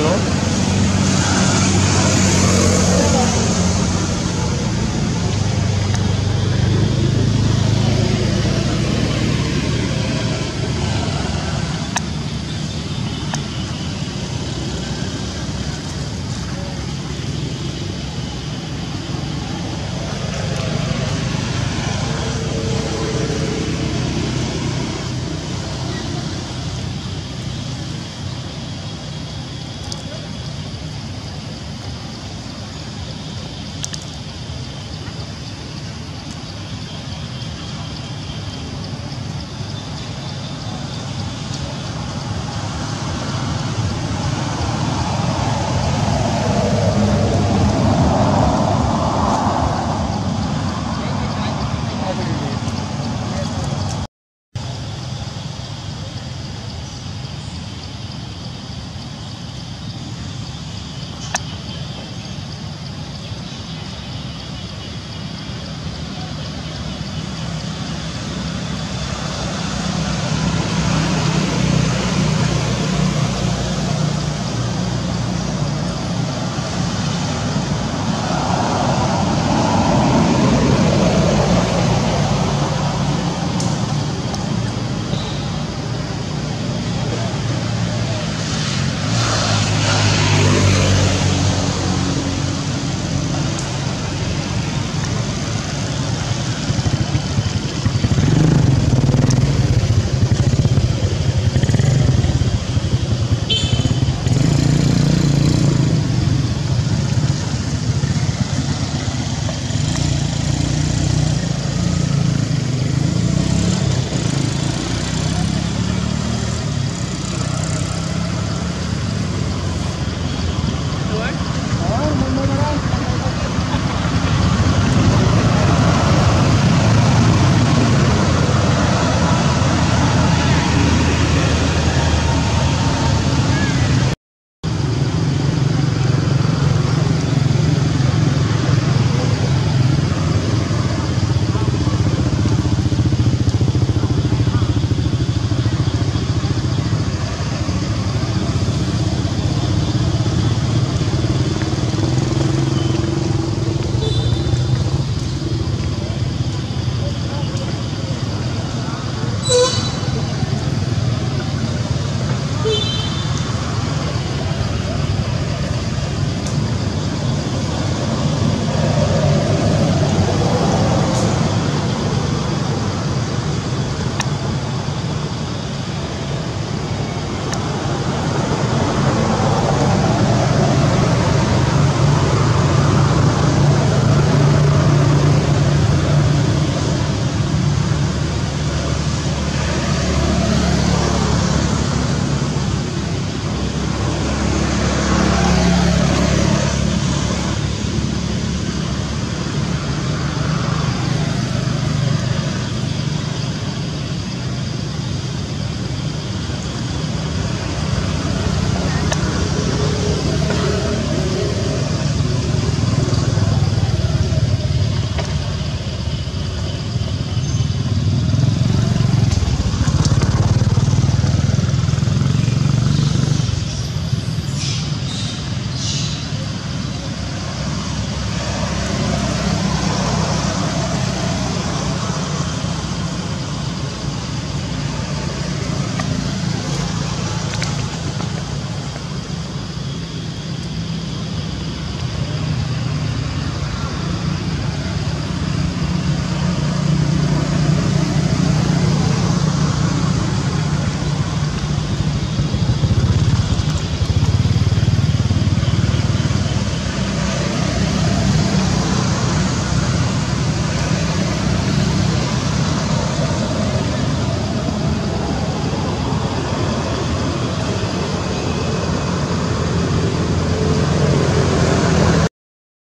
below